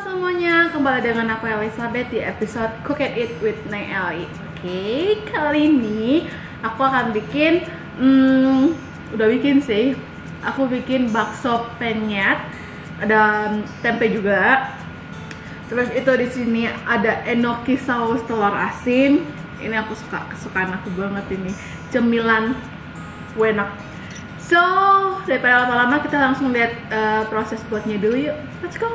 semuanya, kembali dengan aku Elizabeth di episode Cook and Eat with Neng Eli. Oke, kali ini aku akan bikin, hmm, udah bikin sih. Aku bikin bakso penyet, ada tempe juga. Terus itu di sini ada enoki saus telur asin. Ini aku suka kesukaan aku banget ini. Cemilan enak. So, daripada lama-lama kita langsung lihat uh, proses buatnya dulu yuk. Let's go.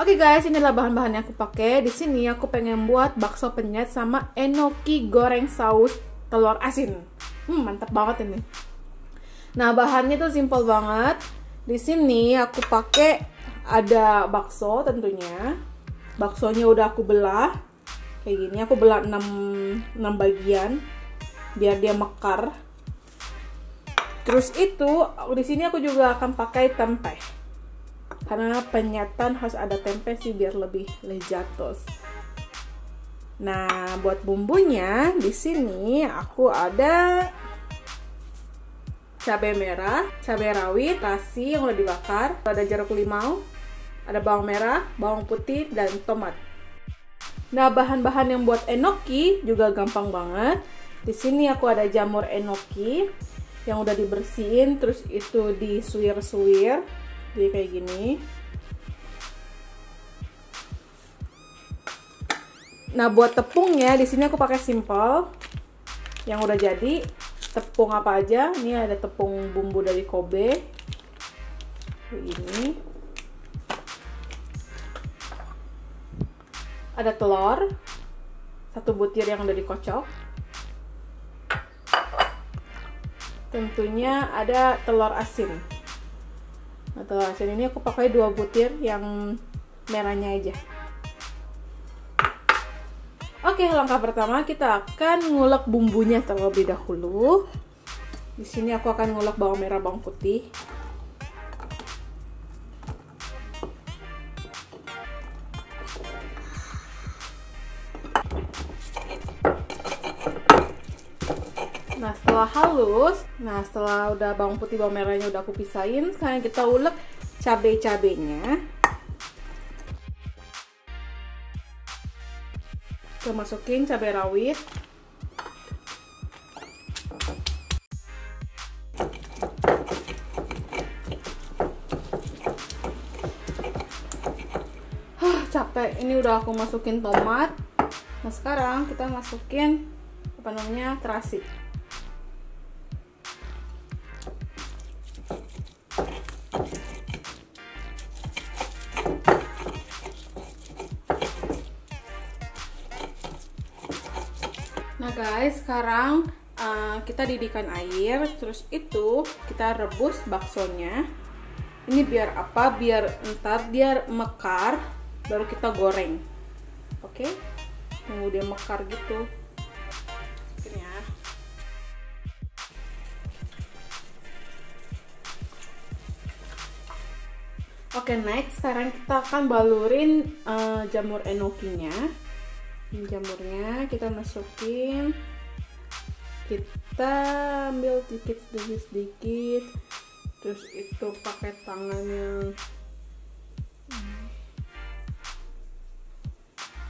Oke okay guys, inilah bahan-bahan yang aku pakai. Di sini aku pengen buat bakso penyet sama enoki goreng saus telur asin. Hmm, mantap banget ini. Nah, bahannya tuh simple banget. Di sini aku pakai ada bakso tentunya. Baksonya udah aku belah. Kayak gini, aku belah 6 6 bagian biar dia mekar. Terus itu di sini aku juga akan pakai tempe karena penyetan harus ada tempe sih biar lebih lejatos. Nah, buat bumbunya di sini aku ada cabai merah, cabai rawit, terasi yang udah dibakar, ada jeruk limau, ada bawang merah, bawang putih, dan tomat. Nah, bahan-bahan yang buat enoki juga gampang banget. Di sini aku ada jamur enoki yang udah dibersihin, terus itu disuir-suir jadi kayak gini. Nah buat tepungnya di sini aku pakai simple. Yang udah jadi tepung apa aja? Ini ada tepung bumbu dari Kobe. Kayak gini. Ada telur. Satu butir yang udah dikocok. Tentunya ada telur asin atau asin ini aku pakai dua butir yang merahnya aja Oke, langkah pertama kita akan ngulek bumbunya terlebih dahulu. Di sini aku akan ngulek bawang merah, bawang putih. Halus, nah setelah udah bawang putih bawang merahnya udah aku pisahin, sekarang kita ulek cabai-cabainya. Kita masukin cabai rawit. Capek. Ini udah aku masukin tomat. Nah sekarang kita masukin apa namanya terasi. Sekarang uh, kita didihkan air, terus itu kita rebus baksonya. Ini biar apa? Biar ntar dia mekar, baru kita goreng. Oke? Okay? Tunggu dia mekar gitu. Ya. Oke, okay, next sekarang kita akan balurin uh, jamur enokinya jamurnya kita masukin kita ambil sedikit sedikit sedikit terus itu pakai tangan yang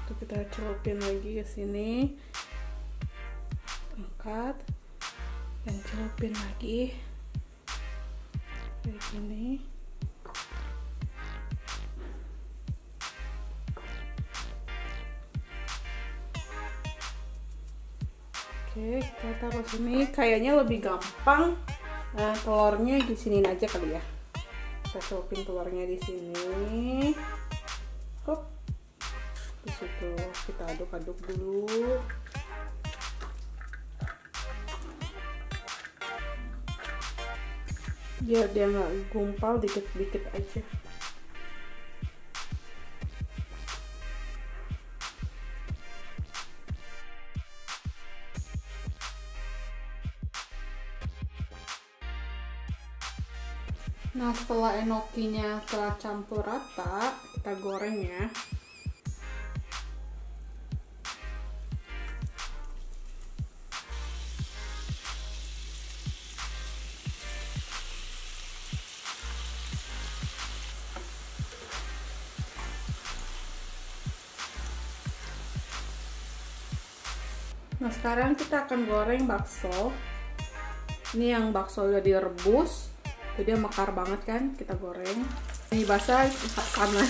itu kita celupin lagi ke sini. Angkat dan celupin lagi. Kayak gini Oke, kita taruh sini. Kayaknya lebih gampang nah, telurnya di sini aja kali ya. Kita celupin telurnya di sini. Hop. Di situ kita aduk-aduk dulu. Biar dia nggak gumpal dikit-dikit aja. Nah setelah enokinya telah campur rata, kita goreng ya. Nah sekarang kita akan goreng bakso. Ini yang bakso udah direbus, jadi mekar banget kan? Kita goreng. Ini basah sama.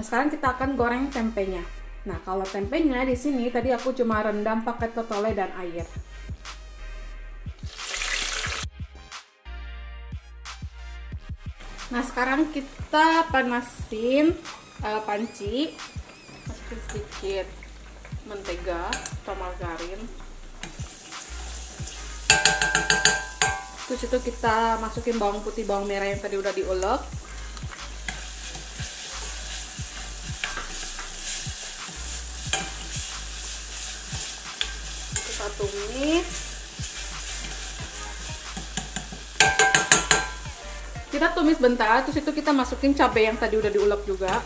Nah, sekarang kita akan goreng tempenya. Nah, kalau tempenya di sini tadi aku cuma rendam pakai totole dan air. Nah, sekarang kita panasin uh, panci. Masukin sedikit mentega atau margarin. Terus itu kita masukin bawang putih, bawang merah yang tadi udah diulek. Kita tumis bentar, terus itu kita masukin cabai yang tadi udah diulek juga.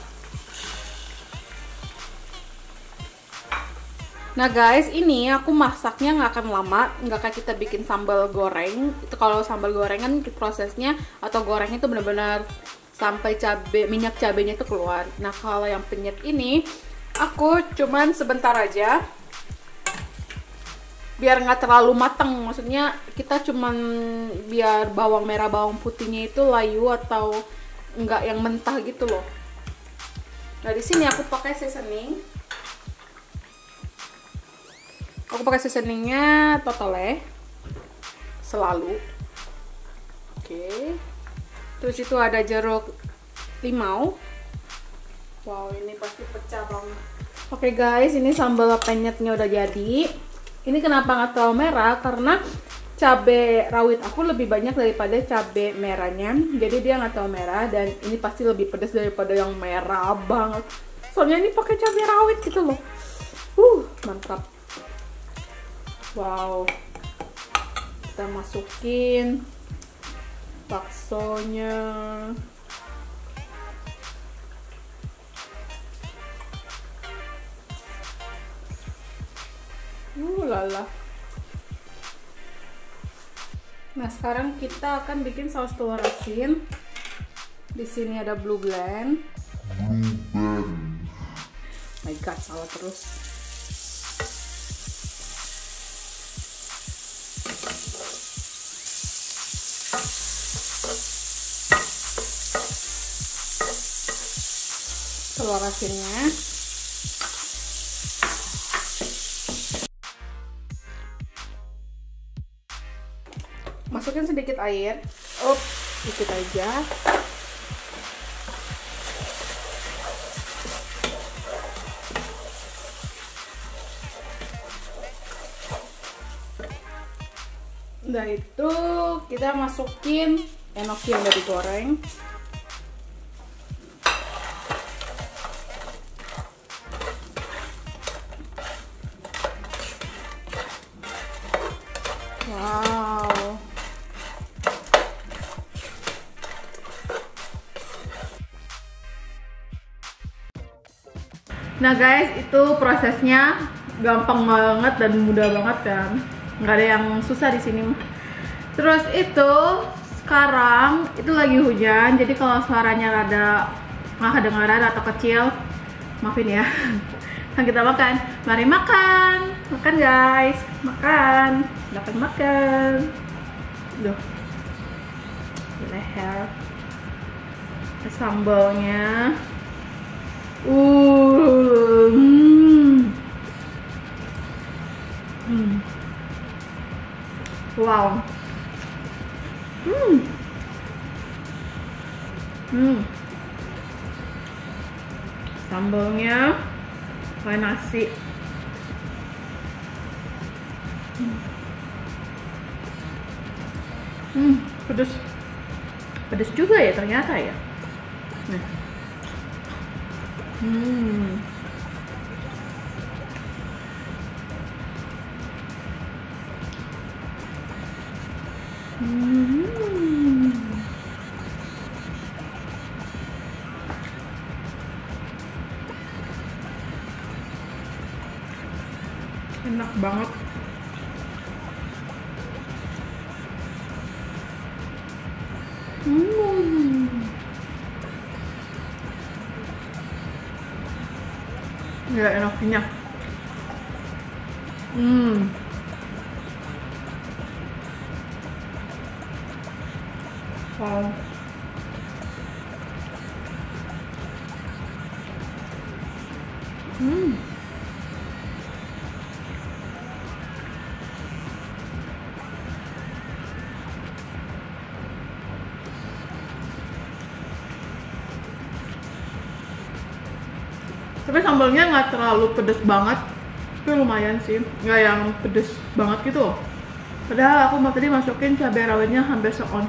Nah guys, ini aku masaknya nggak akan lama, nggak kayak kita bikin sambal goreng. Itu kalau sambal goreng kan prosesnya atau goreng itu benar-benar sampai cabai minyak cabenya itu keluar. Nah kalau yang penyet ini, aku cuman sebentar aja, biar nggak terlalu matang. Maksudnya kita cuman biar bawang merah bawang putihnya itu layu atau nggak yang mentah gitu loh. Nah di sini aku pakai seasoning. Aku pakai seasoningnya totole. Selalu. Oke. Terus itu ada jeruk limau. Wow ini pasti pecah banget. Oke guys ini sambal penyetnya udah jadi ini kenapa nggak terlalu merah? Karena cabai rawit aku lebih banyak daripada cabai merahnya. Jadi dia nggak terlalu merah dan ini pasti lebih pedas daripada yang merah banget. Soalnya ini pakai cabai rawit gitu loh. Uh mantap. Wow. Kita masukin baksonya uh lala nah sekarang kita akan bikin saus telur asin. Di sini ada blue blend blue blend my god salah terus. Telur asinnya masukin sedikit air. Up sedikit aja. Udah itu kita masukin enoki yang udah digoreng Nah guys, itu prosesnya gampang banget dan mudah banget kan. Nggak ada yang susah di sini. Terus itu sekarang itu lagi hujan, jadi kalau suaranya ada nggak kedengaran atau kecil, maafin ya. Kan kita makan. Mari makan. Makan guys. Makan. Dapat makan. Duh. Leher. Sambalnya. Nasi. Hmm pedes. Pedes juga ya ternyata ya. Nah hmm. Hmm. Banget. Hmm. Ya enaknya hmm. Wow sambalnya nggak terlalu pedes banget. Tapi lumayan sih. Nggak yang pedes banget gitu loh. Padahal aku mau tadi masukin cabai rawitnya hampir seons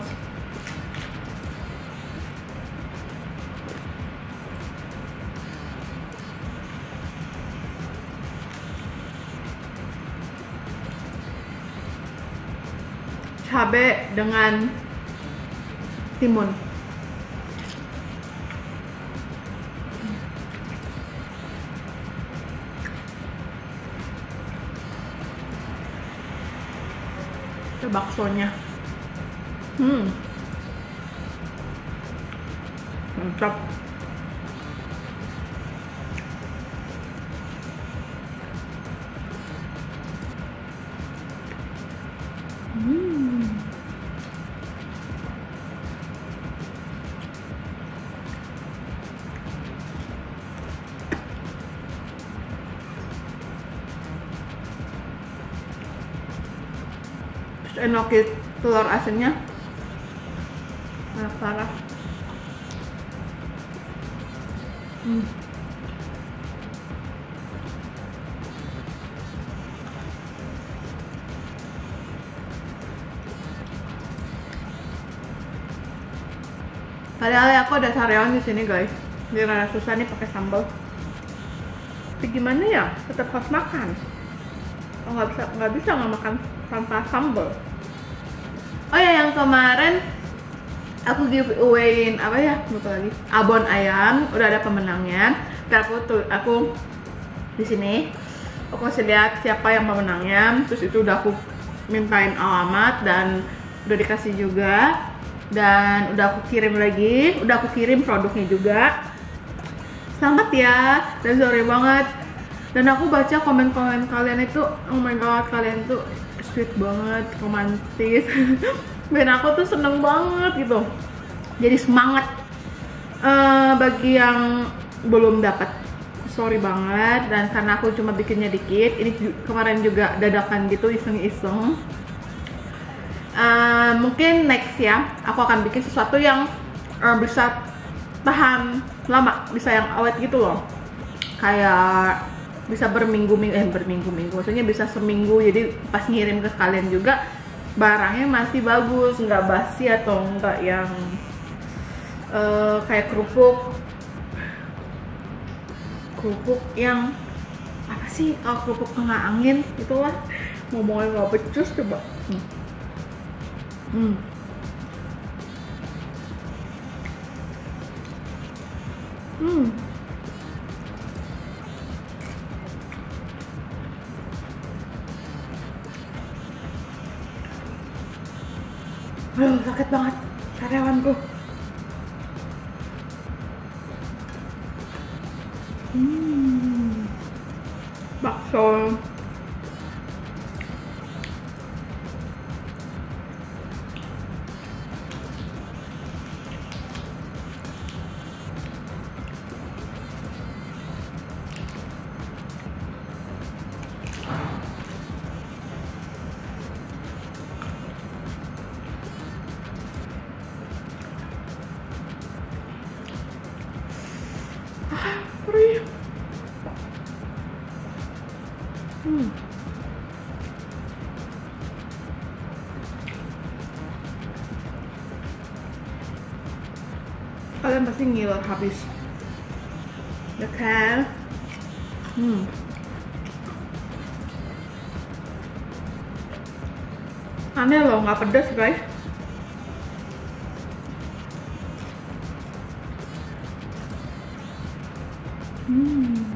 cabai dengan timun Itu baksonya hmm. Mantap enoki telur asinnya nah, parah hmm. Padahal aku ada sariawan di sini guys. Ini rada susah nih pakai sambal. Tapi gimana ya? Tetap harus makan. Oh nggak bisa nggak bisa nggak makan tanpa sambal. Oh ya yang kemarin aku giveawayin apa ya? Lupa lagi. Abon ayam udah ada pemenangnya. Tapi aku tuh aku di sini. Aku kasih lihat siapa yang pemenangnya. Terus itu udah aku mintain alamat dan udah dikasih juga. Dan udah aku kirim lagi. Udah aku kirim produknya juga. Selamat ya. Dan sorry banget dan aku baca komen-komen kalian itu oh my god kalian tuh sweet banget romantis. Dan aku tuh seneng banget gitu. Jadi semangat. Eh, bagi yang belum dapat sorry banget. Dan karena aku cuma bikinnya dikit ini kemarin juga dadakan gitu iseng-iseng. Eh, mungkin next ya aku akan bikin sesuatu yang eh, bisa tahan lama bisa yang awet gitu loh. Kayak bisa berminggu-minggu eh berminggu-minggu maksudnya bisa seminggu jadi pas ngirim ke kalian juga barangnya masih bagus nggak basi atau enggak yang eh, kayak kerupuk kerupuk yang apa sih kalau kerupuk kena angin itulah ngomongnya nggak becus coba hmm. Hmm. Hmm. Aduh, sakit banget karyawanku. Hmm. Bakso. Pasti ngiler habis. Ya kan? Hmm. Aneh loh, nggak pedas guys. Hmm.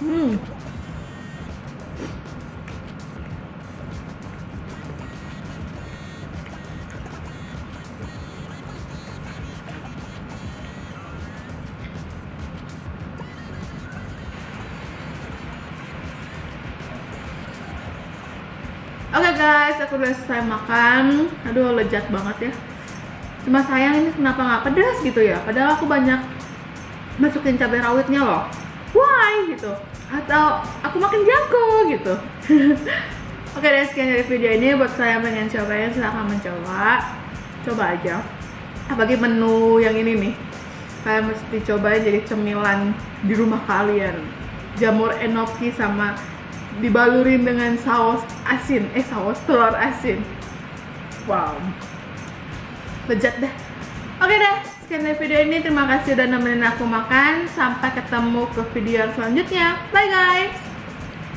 Hmm. Oke guys, aku udah selesai makan. Aduh, lezat banget ya. Cuma sayang ini kenapa nggak pedas gitu ya? Padahal aku banyak masukin cabai rawitnya loh. Why gitu? Atau aku makin jago gitu? Oke deh, sekian dari video ini. Buat saya yang pengen cobain, silahkan mencoba. Coba aja. Apalagi menu yang ini nih. Kalian mesti cobain jadi cemilan di rumah kalian. Jamur enoki sama dibalurin dengan saus asin eh saus telur asin wow lezat deh oke deh sekian dari video ini. Terima kasih udah nemenin aku makan. Sampai ketemu ke video selanjutnya. Bye guys